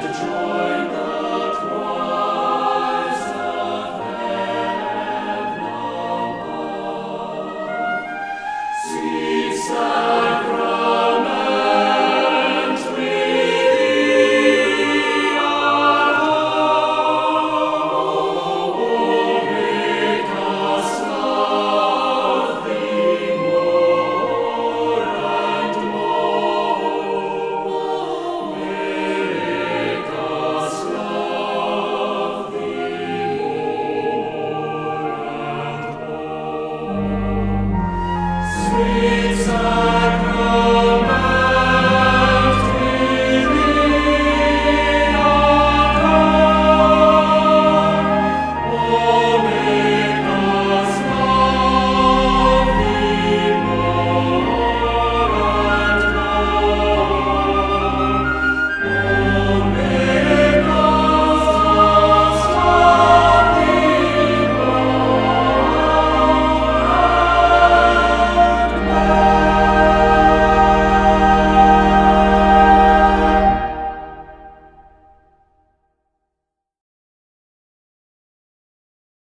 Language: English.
to join the